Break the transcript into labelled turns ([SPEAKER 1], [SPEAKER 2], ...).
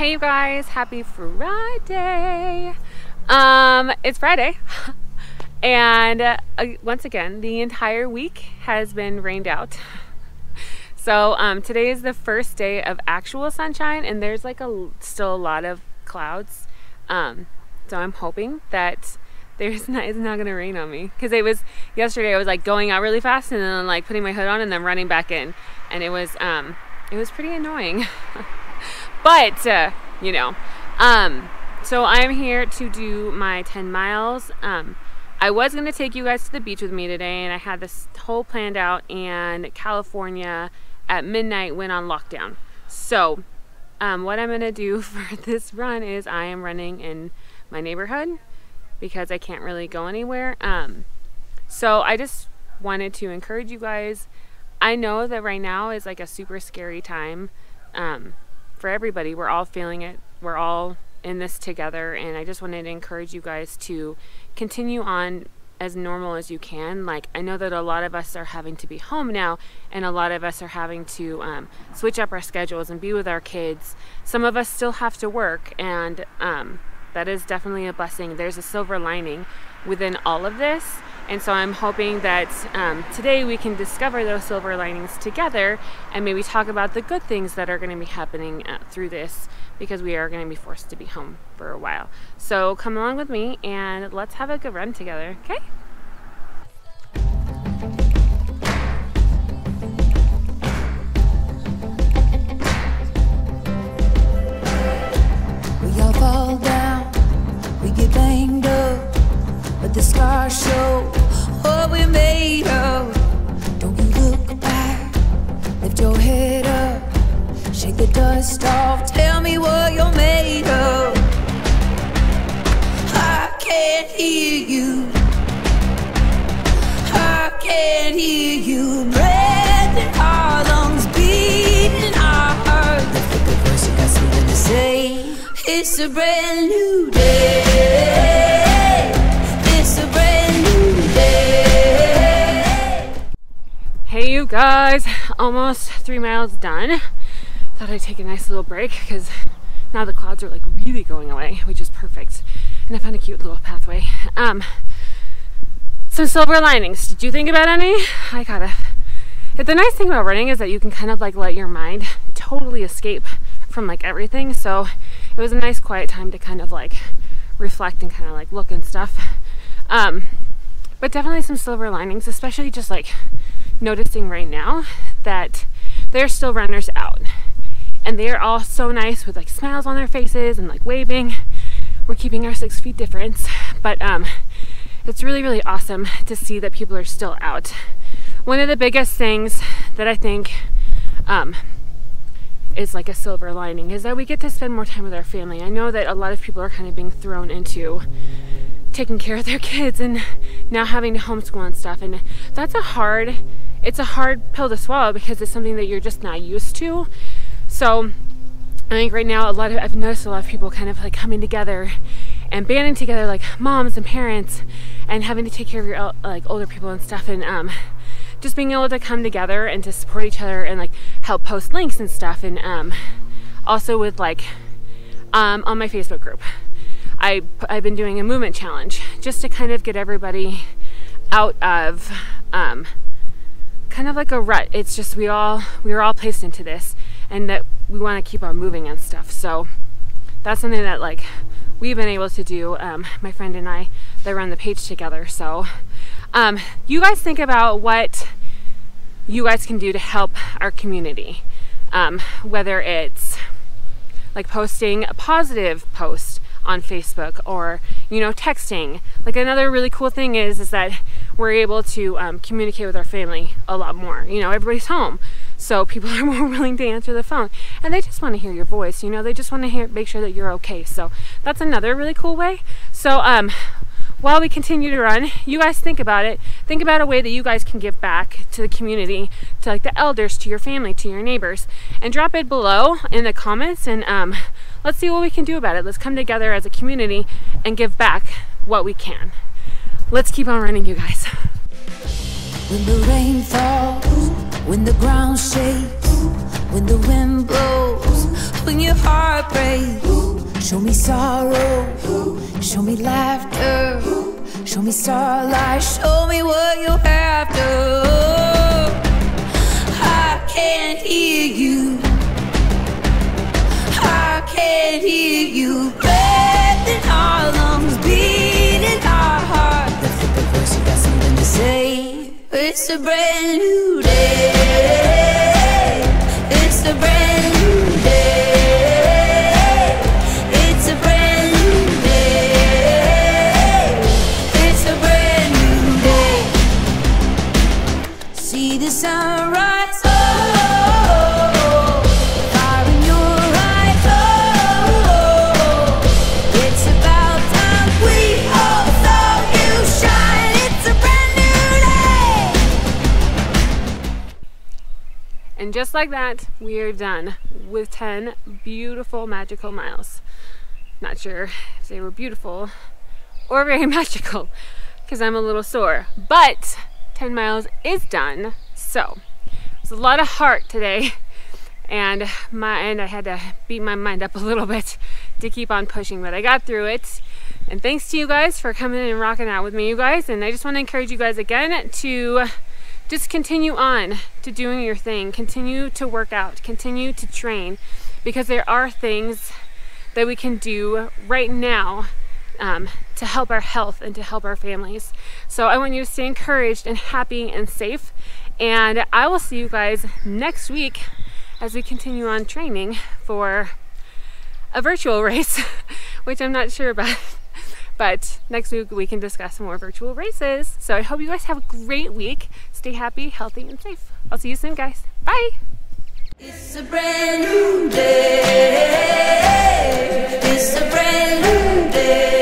[SPEAKER 1] Hey you guys, happy Friday. Um, it's Friday. and uh, once again, the entire week has been rained out. So um, today is the first day of actual sunshine and there's like a still a lot of clouds. Um, so I'm hoping that there's not it's not gonna rain on me because it was yesterday I was like going out really fast and then like putting my hood on and then running back in and it was um it was pretty annoying but uh, you know um so I'm here to do my 10 miles um I was gonna take you guys to the beach with me today and I had this whole planned out and California at midnight went on lockdown so um, what I'm gonna do for this run is I am running in my neighborhood because I can't really go anywhere. Um, so I just wanted to encourage you guys. I know that right now is like a super scary time um, for everybody. We're all feeling it. We're all in this together, and I just wanted to encourage you guys to continue on as normal as you can. Like, I know that a lot of us are having to be home now, and a lot of us are having to um, switch up our schedules and be with our kids. Some of us still have to work, and um, that is definitely a blessing. There's a silver lining within all of this. And so I'm hoping that um, today we can discover those silver linings together and maybe talk about the good things that are going to be happening uh, through this because we are going to be forced to be home for a while. So come along with me and let's have a good run together, okay?
[SPEAKER 2] The scars show what we're made of. Don't look back, lift your head up, shake the dust off, tell me what you're made of. I can't hear you. I can't hear you. Breath in our lungs, beating our hearts. The voice, you got something to say. It's a brand new day.
[SPEAKER 1] Hey you guys, almost three miles done. Thought I'd take a nice little break because now the clouds are like really going away, which is perfect. And I found a cute little pathway. Um, some silver linings. Did you think about any? I gotta. The nice thing about running is that you can kind of like let your mind totally escape from like everything. So it was a nice quiet time to kind of like reflect and kind of like look and stuff. Um, but definitely some silver linings, especially just like noticing right now that there's still runners out and they're all so nice with like smiles on their faces and like waving. We're keeping our six feet difference, but um, it's really, really awesome to see that people are still out. One of the biggest things that I think um, is like a silver lining is that we get to spend more time with our family. I know that a lot of people are kind of being thrown into taking care of their kids and now having to homeschool and stuff and that's a hard it's a hard pill to swallow because it's something that you're just not used to. So I think right now a lot of I've noticed a lot of people kind of like coming together and banding together like moms and parents and having to take care of your like older people and stuff and um just being able to come together and to support each other and like help post links and stuff and um also with like um on my Facebook group I I've been doing a movement challenge just to kind of get everybody out of um kind of like a rut. It's just we all we were all placed into this and that we want to keep on moving and stuff. So that's something that like we've been able to do, um, my friend and I that run the page together. So um, you guys think about what you guys can do to help our community. Um, whether it's like posting a positive post on Facebook or you know texting. Like another really cool thing is is that we're able to um, communicate with our family a lot more. You know, everybody's home, so people are more willing to answer the phone, and they just want to hear your voice. You know, they just want to hear, make sure that you're okay. So that's another really cool way. So um, while we continue to run, you guys think about it. Think about a way that you guys can give back to the community, to like the elders, to your family, to your neighbors, and drop it below in the comments. And um, let's see what we can do about it. Let's come together as a community and give back what we can. Let's keep on running, you guys.
[SPEAKER 2] When the rain falls, when the ground shakes, when the wind blows, when your heart heartbreak. Show me sorrow, show me laughter, show me starlight, show me what a brand new
[SPEAKER 1] And just like that, we are done with 10 beautiful magical miles. Not sure if they were beautiful or very magical because I'm a little sore, but 10 miles is done. So it's a lot of heart today. And my and I had to beat my mind up a little bit to keep on pushing, but I got through it. And thanks to you guys for coming and rocking out with me, you guys. And I just want to encourage you guys again to just continue on to doing your thing, continue to work out, continue to train, because there are things that we can do right now um, to help our health and to help our families. So I want you to stay encouraged and happy and safe. And I will see you guys next week as we continue on training for a virtual race, which I'm not sure about. But next week we can discuss more virtual races. So I hope you guys have a great week. Stay happy, healthy, and safe. I'll see you soon, guys. Bye. It's a brand new day.
[SPEAKER 2] It's a brand new day.